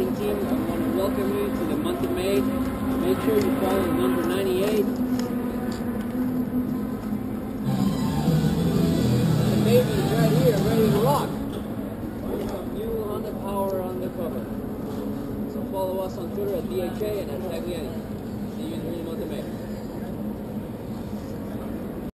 racing team. I want to welcome you to the month of May. Make sure you follow number 98. The baby's right here, ready to rock. You on new Honda Power on the cover. So follow us on Twitter at BHA and at Tagliani.